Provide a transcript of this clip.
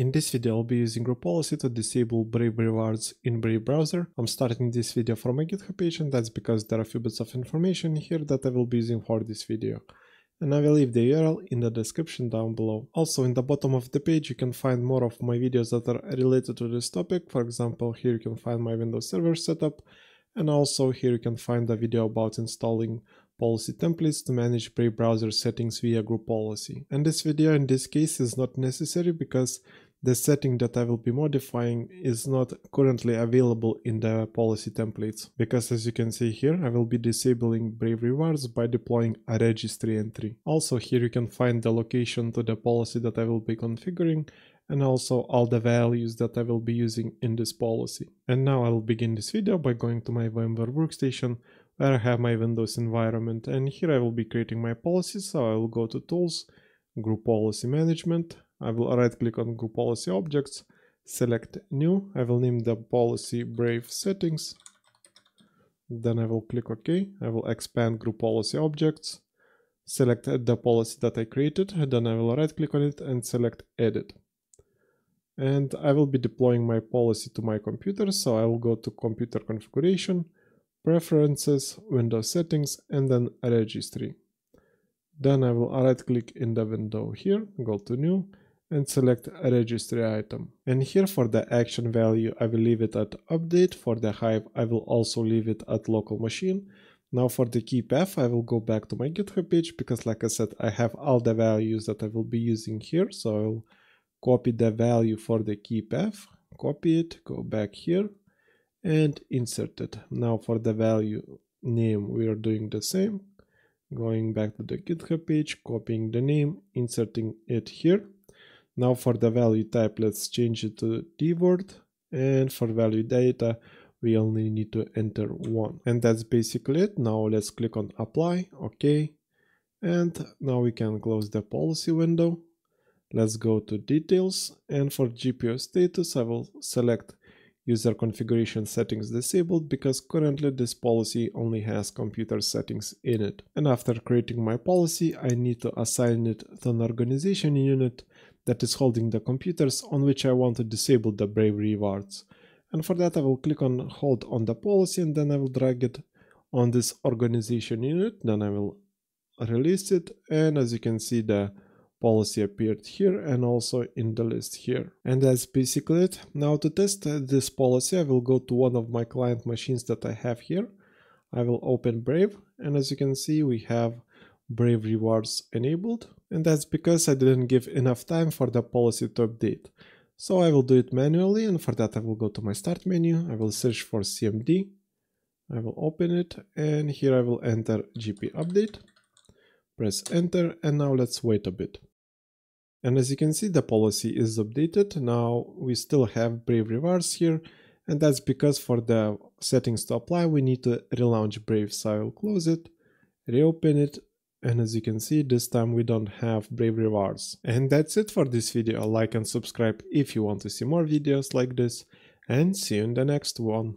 In this video I'll be using group policy to disable Brave rewards in Brave browser. I'm starting this video from my GitHub page and that's because there are a few bits of information here that I will be using for this video. And I will leave the URL in the description down below. Also in the bottom of the page you can find more of my videos that are related to this topic. For example here you can find my Windows Server setup and also here you can find a video about installing policy templates to manage Brave browser settings via group policy. And this video in this case is not necessary because the setting that I will be modifying is not currently available in the policy templates because as you can see here I will be disabling Brave rewards by deploying a registry entry. Also here you can find the location to the policy that I will be configuring and also all the values that I will be using in this policy. And now I will begin this video by going to my VMware workstation where I have my Windows environment and here I will be creating my policy so I will go to tools, group policy management, I will right click on group policy objects, select new, I will name the policy Brave settings, then I will click OK, I will expand group policy objects, select the policy that I created, then I will right click on it and select edit. And I will be deploying my policy to my computer, so I will go to computer configuration, preferences, Windows settings, and then registry. Then I will right click in the window here, go to new, and select a registry item. And here for the action value, I will leave it at update. For the Hive, I will also leave it at local machine. Now for the key path, I will go back to my GitHub page because like I said, I have all the values that I will be using here. So I'll copy the value for the key path, copy it, go back here and insert it. Now for the value name, we are doing the same. Going back to the GitHub page, copying the name, inserting it here now for the value type, let's change it to dword. And for value data, we only need to enter one. And that's basically it. Now let's click on apply, okay. And now we can close the policy window. Let's go to details and for GPO status, I will select user configuration settings disabled because currently this policy only has computer settings in it. And after creating my policy, I need to assign it to an organization unit that is holding the computers on which I want to disable the Brave rewards. And for that I will click on hold on the policy and then I will drag it on this organization unit. Then I will release it and as you can see the policy appeared here and also in the list here. And that's basically it. Now to test this policy I will go to one of my client machines that I have here. I will open Brave and as you can see we have Brave rewards enabled and that's because I didn't give enough time for the policy to update. So I will do it manually and for that I will go to my start menu, I will search for CMD, I will open it and here I will enter GP update, press enter and now let's wait a bit. And as you can see the policy is updated, now we still have Brave rewards here and that's because for the settings to apply we need to relaunch Brave so I will close it, reopen it and as you can see, this time we don't have Brave Rewards. And that's it for this video. Like and subscribe if you want to see more videos like this. And see you in the next one.